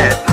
Yeah.